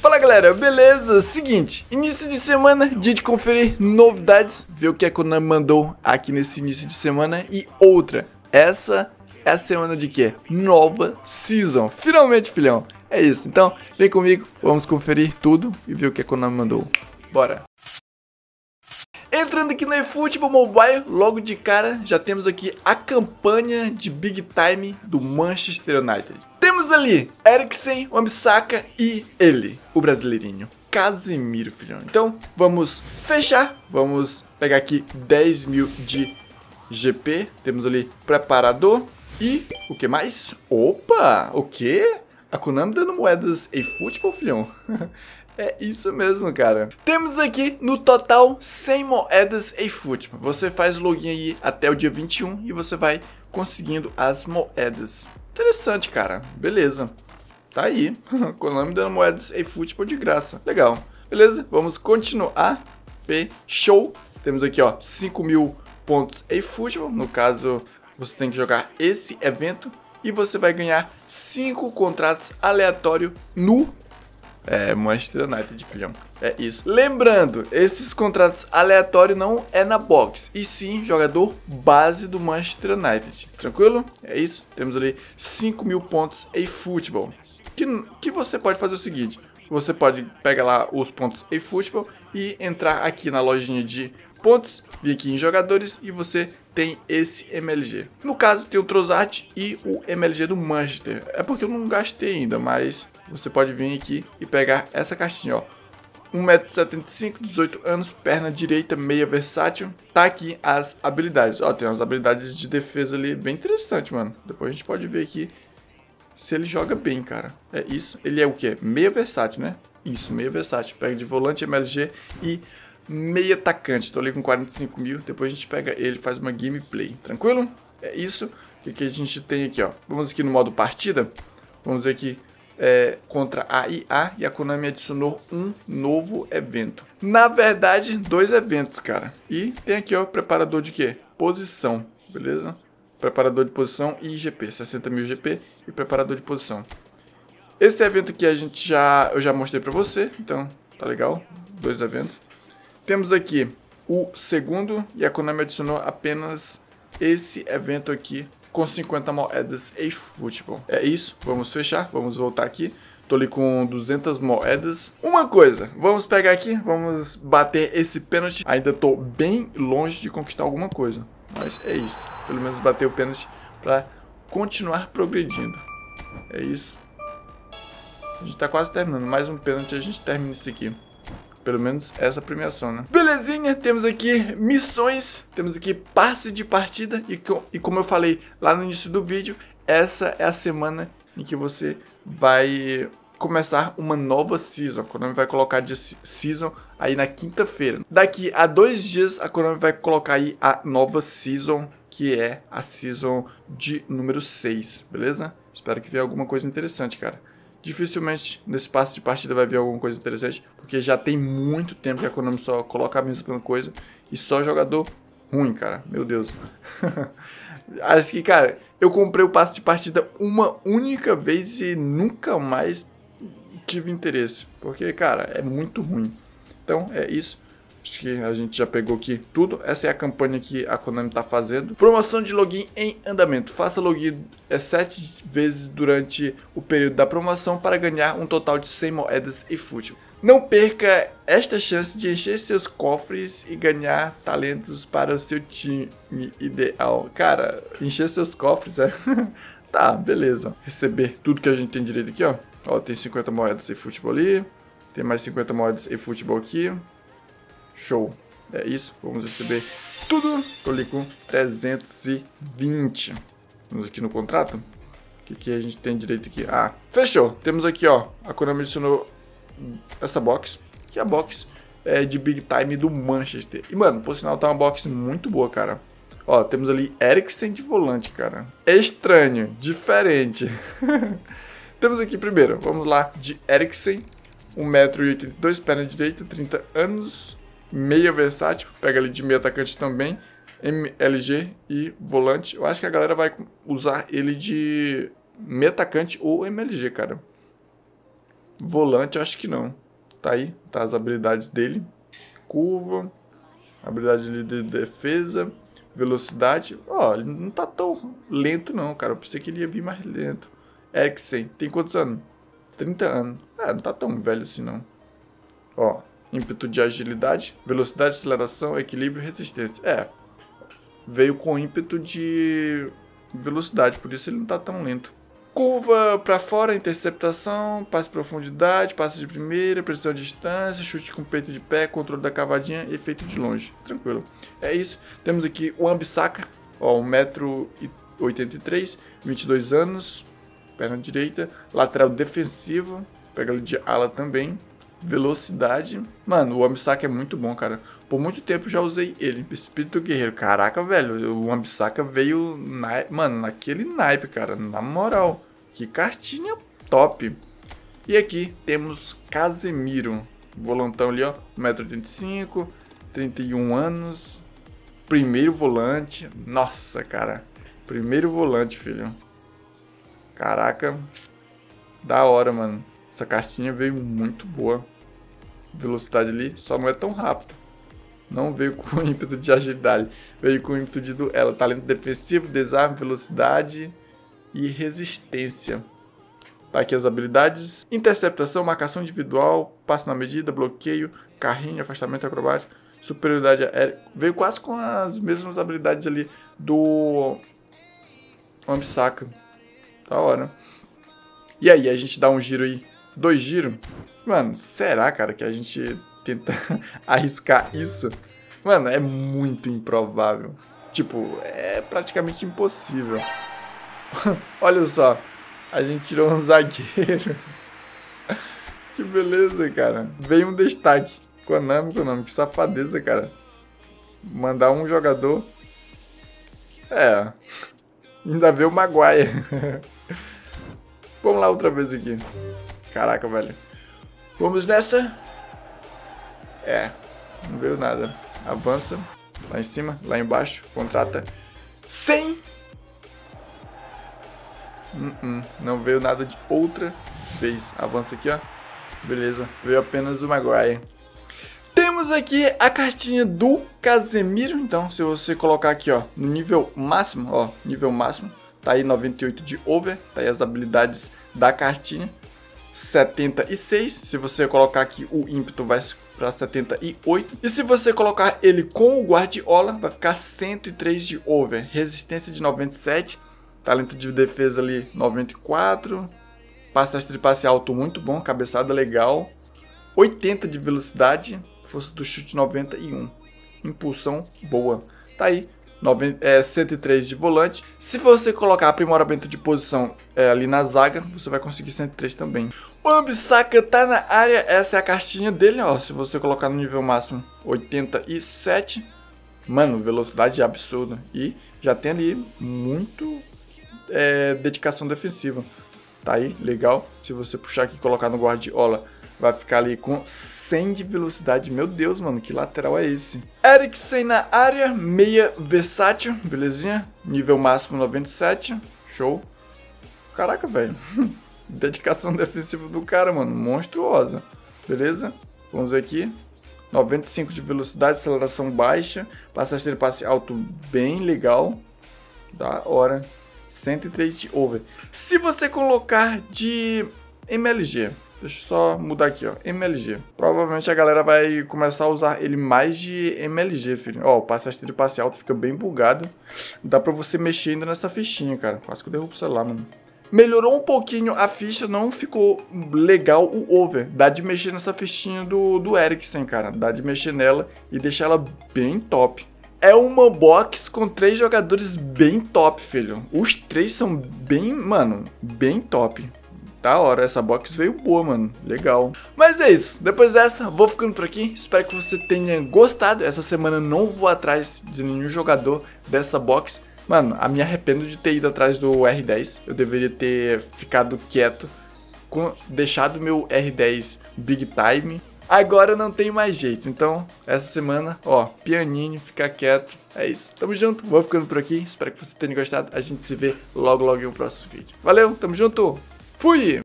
Fala galera, beleza? Seguinte, início de semana, dia de conferir novidades, ver o que a Konami mandou aqui nesse início de semana e outra. Essa é a semana de quê? Nova Season. Finalmente, filhão. É isso. Então, vem comigo, vamos conferir tudo e ver o que a Konami mandou. Bora. Entrando aqui no eFootball Mobile, logo de cara já temos aqui a campanha de Big Time do Manchester United. Temos ali Eriksen, Wambisaka e ele, o brasileirinho, Casemiro, filhão. Então vamos fechar, vamos pegar aqui 10 mil de GP, temos ali preparador e o que mais? Opa, o que? A Konami dando moedas em futebol, filhão. É isso mesmo, cara. Temos aqui no total 100 moedas eFootball. Você faz login aí até o dia 21 e você vai conseguindo as moedas. Interessante, cara. Beleza. Tá aí. Konami dando moedas eFootball de graça. Legal. Beleza? Vamos continuar. Fechou. Temos aqui, ó, 5 mil pontos eFootball. No caso, você tem que jogar esse evento e você vai ganhar 5 contratos aleatórios no é, Manchester United, filhão. É isso. Lembrando, esses contratos aleatórios não é na box, e sim jogador base do Manchester United. Tranquilo? É isso. Temos ali 5 mil pontos em futebol. Que, que você pode fazer o seguinte: você pode pegar lá os pontos em futebol e entrar aqui na lojinha de pontos, vir aqui em jogadores e você tem esse MLG. No caso, tem o Trossard e o MLG do Manchester. É porque eu não gastei ainda, mas você pode vir aqui e pegar essa caixinha, ó. 1,75m, 18 anos, perna direita, meia versátil. Tá aqui as habilidades. Ó, tem umas habilidades de defesa ali bem interessante, mano. Depois a gente pode ver aqui se ele joga bem, cara. É isso. Ele é o quê? Meia versátil, né? Isso, meia versátil. Pega de volante, MLG e meia atacante. Tô ali com 45 mil. Depois a gente pega ele faz uma gameplay. Tranquilo? É isso. O que, a gente tem aqui, ó? Vamos aqui no modo partida. Vamos aqui é, contra a IA e a Konami adicionou um novo evento. Na verdade, dois eventos, cara. E tem aqui, ó, preparador de quê? Posição, beleza? Preparador de posição e IGP, 60 mil GP e preparador de posição. Esse evento aqui a gente já, eu já mostrei pra você, então tá legal, dois eventos. Temos aqui o segundo e a Konami adicionou apenas esse evento aqui com 50 moedas e futebol. É isso, vamos fechar, vamos voltar aqui. Tô ali com 200 moedas. Uma coisa, vamos pegar aqui, vamos bater esse pênalti. Ainda tô bem longe de conquistar alguma coisa, mas é isso. Pelo menos bater o pênalti para continuar progredindo. É isso. A gente tá quase terminando. Mais um pênalti a gente termina isso aqui. Pelo menos essa premiação, né? Belezinha, temos aqui missões, temos aqui passe de partida e, e como eu falei lá no início do vídeo, essa é a semana em que você vai começar uma nova season. A Konami vai colocar de season aí na quinta-feira. Daqui a dois dias a Konami vai colocar aí a nova season, que é a season de número 6, beleza? Espero que venha alguma coisa interessante, cara dificilmente nesse passo de partida vai vir alguma coisa interessante, porque já tem muito tempo que a Konami só coloca a mesma coisa e só jogador ruim, cara. Meu Deus. Acho que, cara, eu comprei o passe de partida uma única vez e nunca mais tive interesse, porque, cara, é muito ruim. Então, é isso. Acho que a gente já pegou aqui tudo. Essa é a campanha que a Konami está fazendo. Promoção de login em andamento. Faça login é, 7 vezes durante o período da promoção para ganhar um total de 100 moedas e fútil. Não perca esta chance de encher seus cofres e ganhar talentos para o seu time ideal. Cara, encher seus cofres é... tá, beleza. Receber tudo que a gente tem direito aqui, ó. Ó, tem 50 moedas e futebol ali. Tem mais 50 moedas e futebol aqui. Show. É isso, vamos receber tudo. Tô ali com 320. Vamos aqui no contrato. O que, que a gente tem direito aqui? Ah, fechou. Temos aqui, ó, a Konami adicionou essa box, que é a box é, de Big Time do Manchester. E, mano, por sinal, tá uma box muito boa, cara. Ó, temos ali Eriksen de volante, cara. É estranho, diferente. temos aqui primeiro, vamos lá, de Eriksen, 1,82m, perna direita, 30 anos, meia versátil, pega ali de meio atacante também, MLG e volante. Eu acho que a galera vai usar ele de meia atacante ou MLG, cara. Volante, eu acho que não. Tá aí, tá as habilidades dele. Curva, habilidade de defesa, velocidade. Ó, ele não tá tão lento não, cara. Eu pensei que ele ia vir mais lento. Eriksen, tem quantos anos? 30 anos. É, não tá tão velho assim não. Ó, ímpeto de agilidade, velocidade, aceleração, equilíbrio e resistência. É, veio com ímpeto de velocidade, por isso ele não tá tão lento. Curva para fora, interceptação, passe profundidade, passe de primeira, precisão de distância, chute com peito de pé, controle da cavadinha, efeito de longe. Tranquilo. É isso. Temos aqui o Ambisaka, ó, 1,83m, 22 anos, perna direita, lateral defensivo, pega ele de ala também, velocidade. Mano, o Ambisaka é muito bom, cara. Por muito tempo já usei ele. Espírito Guerreiro. Caraca, velho. O Ambisaka veio, na... mano, naquele naipe, cara. Na moral. Que cartinha top. E aqui temos Casemiro. Volantão ali, ó. 1,85m. 31 anos. Primeiro volante. Nossa, cara. Primeiro volante, filho. Caraca. Da hora, mano. Essa cartinha veio muito boa. Velocidade ali, só não é tão rápida. Não veio com ímpeto de agilidade. Veio com ímpeto de duelo. Talento defensivo, desarme, velocidade e resistência. Tá aqui as habilidades. Interceptação, marcação individual, passe na medida, bloqueio, carrinho, afastamento acrobático, superioridade aérea. Veio quase com as mesmas habilidades ali do Ambisaka. Da hora. E aí, a gente dá um giro aí dois giros. Mano, será, cara, que a gente tenta arriscar isso? Mano, é muito improvável. Tipo, é praticamente impossível. Olha só, a gente tirou um zagueiro. que beleza, cara. Veio um destaque. Konami, Konami, que safadeza, cara. Mandar um jogador. É. Ainda veio o Maguire. Vamos lá outra vez aqui. Caraca, velho. Vamos nessa. É, não veio nada. Avança. Lá em cima, lá embaixo. Contrata. 100. Uh -uh, não veio nada de outra vez. Avança aqui, ó. Beleza. Veio apenas o Maguire. Temos aqui a cartinha do Casemiro. Então, se você colocar aqui, ó, no nível máximo, ó, nível máximo, tá aí 98 de over, tá aí as habilidades da cartinha. 76. Se você colocar aqui o ímpeto, vai para 78. E se você colocar ele com o Guardiola, vai ficar 103 de over. Resistência de 97. Talento de defesa ali 94. Passe de passe alto muito bom, cabeçada legal. 80 de velocidade, força do chute 91. Impulsão boa. Tá aí, 90, é, 103 de volante. Se você colocar aprimoramento de posição é, ali na zaga, você vai conseguir 103 também. O Ambisaka tá na área, essa é a caixinha dele, ó. Se você colocar no nível máximo 87, mano, velocidade absurda. E já tem ali muito é, dedicação defensiva. Tá aí, legal. Se você puxar aqui e colocar no Guardiola, vai ficar ali com 100 de velocidade. Meu Deus, mano, que lateral é esse? Eriksen na área, meia versátil, belezinha. Nível máximo 97, show. Caraca, velho. Dedicação defensiva do cara, mano, monstruosa. Beleza? Vamos ver aqui. 95 de velocidade, aceleração baixa, passagem de passe alto bem legal. Da hora. 103 de over. Se você colocar de MLG, Deixa eu só mudar aqui, ó. MLG. Provavelmente a galera vai começar a usar ele mais de MLG, filho. Ó, o passe de passe alto fica bem bugado. Dá pra você mexer ainda nessa fichinha, cara. Quase que eu derrubo o celular, mano. Melhorou um pouquinho a ficha, não ficou legal o over. Dá de mexer nessa fichinha do, do Eriksen, cara. Dá de mexer nela e deixar ela bem top. É uma box com três jogadores bem top, filho. Os três são bem, mano, bem top. Da hora, essa box veio boa, mano. Legal. Mas é isso. Depois dessa, vou ficando por aqui. Espero que você tenha gostado. Essa semana não vou atrás de nenhum jogador dessa box. Mano, a me arrependo de ter ido atrás do R10. Eu deveria ter ficado quieto. Com, deixado meu R10 Big Time. Agora não tem mais jeito. Então, essa semana, ó, pianinho, ficar quieto. É isso. Tamo junto. Vou ficando por aqui. Espero que você tenha gostado. A gente se vê logo, logo em um próximo vídeo. Valeu, tamo junto. Fui!